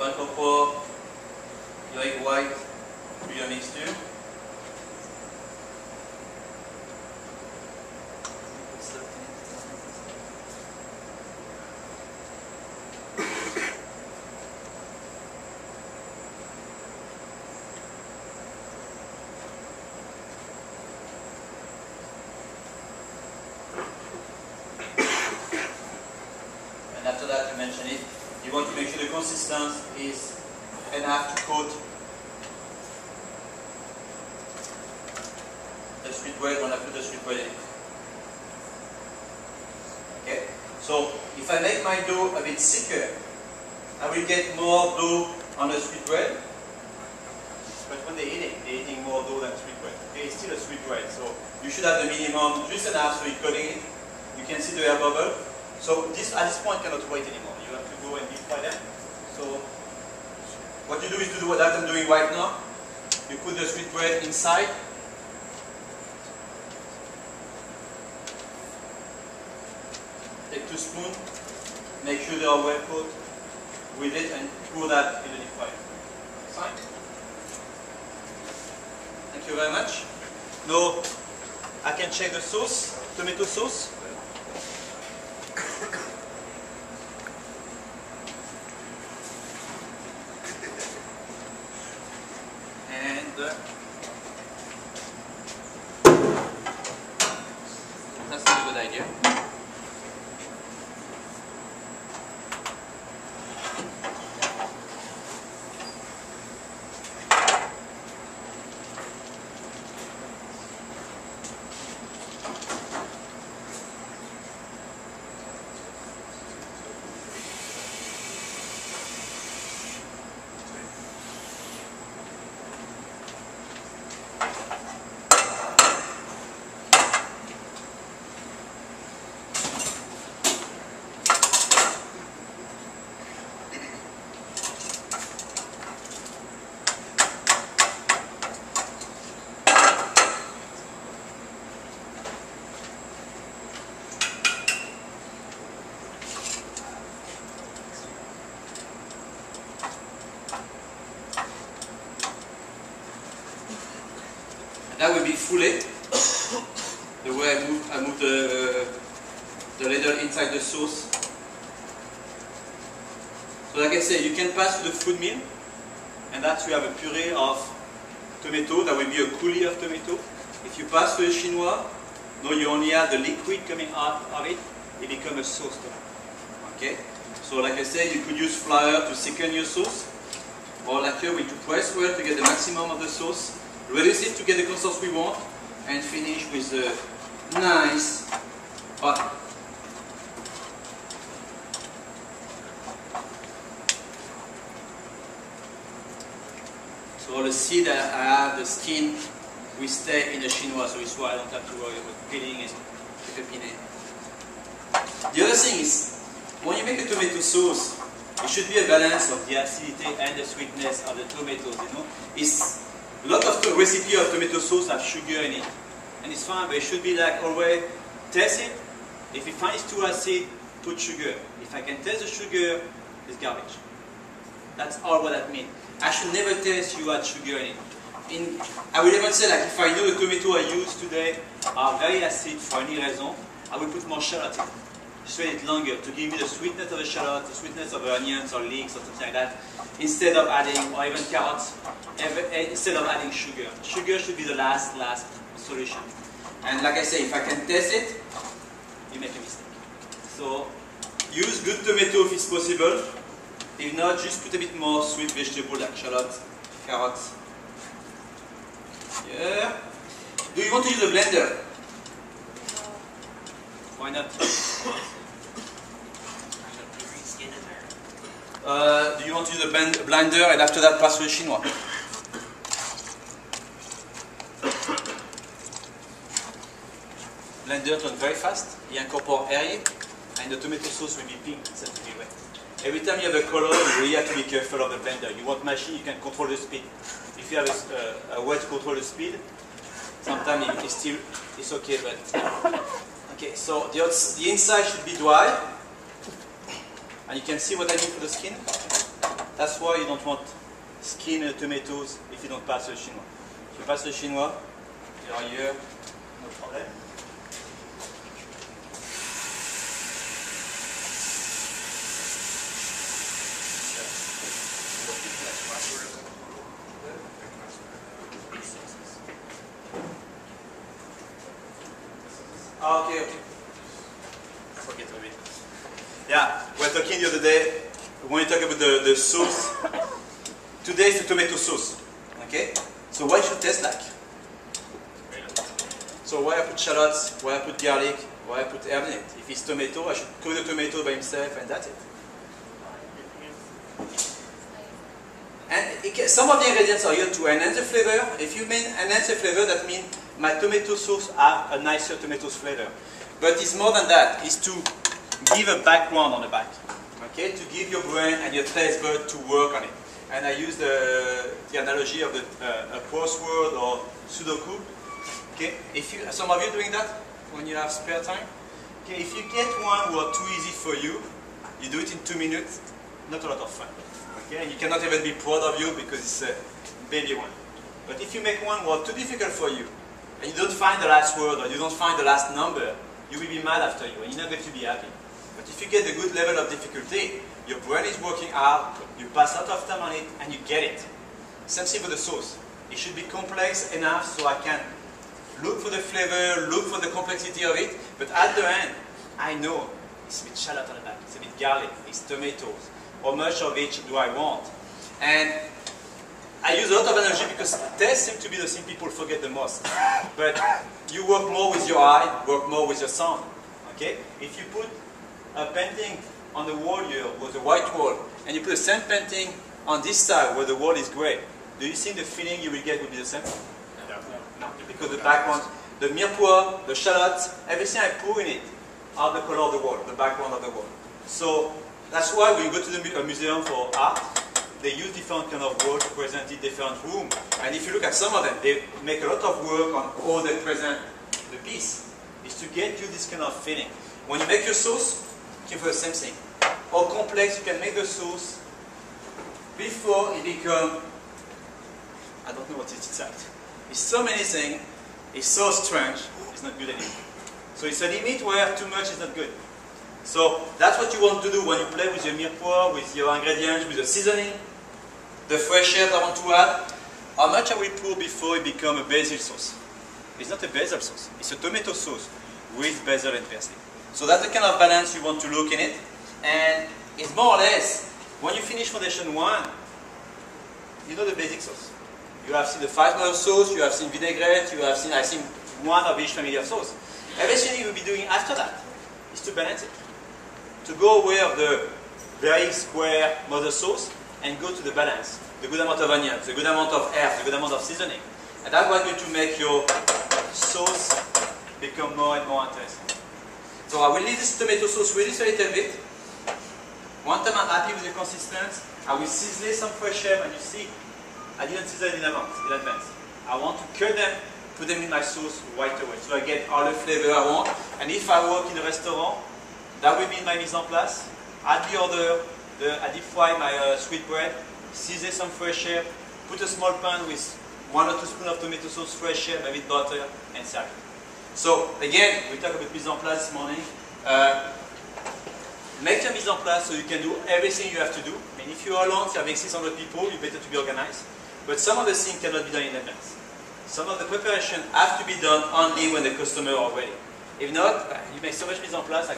So incorpore your egg white to your mixture. And after that, you mention it. You want to make sure the consistency is enough to coat the sweet bread when I put the sweet bread in. Okay? So, if I make my dough a bit thicker, I will get more dough on the sweet bread. But when they're eating, they're eating more dough than sweet bread. Okay, it's still a sweet bread, so you should have the minimum just enough so you're cutting it. You can see the air bubble. So this at this point cannot wait anymore. You have to go and fry them. So what you do is to do what I'm doing right now. You put the sweet bread inside. Take two spoons, make sure they are well cooked with it and pour that in the deep fryer. Fine. Thank you very much. Now I can check the sauce, tomato sauce. And uh, that's not a good idea. That will be fully. The way I move, I move the, the ladle inside the sauce. So like I said, you can pass to the food mill, and that you have a puree of tomato. That will be a coulis of tomato. If you pass to the chinois, no, you only have the liquid coming out of it. It becomes a sauce. Okay. So like I said, you could use flour to thicken your sauce, or like here, we to press well to get the maximum of the sauce. Reduce it to get the consistency we want, and finish with a nice hot. So all the seed I have, the skin, we stay in the chinois, so it's why I don't have to worry about peeling pepinet. The other thing is, when you make a tomato sauce, it should be a balance of the acidity and the sweetness of the tomatoes, you know. It's a lot of the recipe of tomato sauce have sugar in it. And it's fine, but it should be like always test it. If you find it's too acid, put sugar. If I can taste the sugar, it's garbage. That's all what that means. I should never taste you add sugar in it. In, I will even say like if I know the tomato I use today are very acid for any reason, I will put more shallot in it. Sweat it longer to give you the sweetness of the shallot, the sweetness of onions or leeks or something like that, instead of adding, or even carrots, ever, eh, instead of adding sugar. Sugar should be the last, last solution. And like I say, if I can taste it, you make a mistake. So use good tomato if it's possible. If not, just put a bit more sweet vegetable like shallot, carrots. Yeah. Do you want to use a blender? Why not? Uh, do you want to use a blend- blender and after that pass to the chinois? Blender turns very fast. Il incorpore air and the tomato sauce will be pink instead of be wet. Every time you have a color, you really have to be careful of the blender. You want machine, you can control the speed. If you have a, a, a way to control the speed, sometimes it, it's still it's okay. But okay, so the, the inside should be dry, and you can see what I mean for the skin. That's why you don't want skin uh, tomatoes if you don't pass the chinois. If you pass the chinois, you're here, no problem. Ah, okay, okay. Forget of it. Yeah, we were talking the other day when we talk about the, the sauce. Today is the tomato sauce. Okay? So it should taste like? So why I put shallots, why I put garlic, why I put herb in it? If it's tomato, I should cook the tomato by himself and that's it. And can, some of the ingredients are here to enhance the flavor. If you mean enhance the flavor, that means my tomato sauce have a nicer tomato flavor. But it's more than that. It's to give a background on the back. Okay, to give your brain and your taste bud to work on it. And I use the, the analogy of the, uh, a crossword or Sudoku. Okay, if you, some of you doing that when you have spare time. Okay, if you get one who are too easy for you, you do it in two minutes. Not a lot of fun. Okay, you cannot even be proud of you because it's a baby one. But if you make one who are too difficult for you, and you don't find the last word or you don't find the last number, you will be mad after you and you're not going to be happy. But if you get a good level of difficulty, your brain is working hard, you pass a lot of time on it, and you get it. Same thing for the sauce. It should be complex enough so I can look for the flavor, look for the complexity of it, but at the end, I know it's a bit shallot on the back, it's a bit garlic, it's tomatoes. How much of each do I want? And I use a lot of energy because taste seems to be the thing people forget the most. But you work more with your eye, work more with your sound. Okay? If you put a painting on the wall here with a white wall, and you put the same painting on this side where the wall is grey, do you think the feeling you will get will be the same? No. No, because the background, the mirepoix, the shallots, everything I put in it are the color of the wall, the background of the wall. So that's why when you go to the a museum for art, they use different kind of wall to present it different room. And if you look at some of them, they make a lot of work on how they present the piece. Is to get you this kind of feeling. When you make your sauce, the same thing. How complex you can make the sauce before it become I don't know what it's inside. It's so many things, it's so strange, it's not good anymore. So it's a limit where too much is not good. So that's what you want to do when you play with your mirepoix, with your ingredients, with the seasoning, the fresh herbs I want to add. How much I will pour before it become a basil sauce? It's not a basil sauce, it's a tomato sauce with basil and parsley. So that's the kind of balance you want to look in it. And it's more or less, when you finish foundation one, you know the basic sauce. You have seen the five of sauce, you have seen vinaigrette, you have seen, I think, one of each family of sauce. Everything you will be doing after that is to balance it. To go away of the very square mother sauce and go to the balance. The good amount of onions, the good amount of herbs, the good amount of seasoning. And that's what's going to make your sauce become more and more interesting. So I will leave this tomato sauce really a little bit. One time I'm happy with the consistency, I will sizzle some fresh herb and you see, I didn't sizzle in advance. In advance. I want to cut them, put them in my sauce right away, so I get all the flavor I want. And if I work in a restaurant, that will be my mise en place. Add the order, the, I deep fry my uh, sweet bread, sizzle some fresh herb, put a small pan with one or two spoons of tomato sauce, fresh herb, a bit butter, and serve it. So again, we talk about mise en place this morning. Uh, make your mise en place so you can do everything you have to do. And if you are alone, if you have 600 people, you better to be organized. But some of the things cannot be done in advance. Some of the preparation have to be done only when the customer are ready. If not, you make so much mise en place.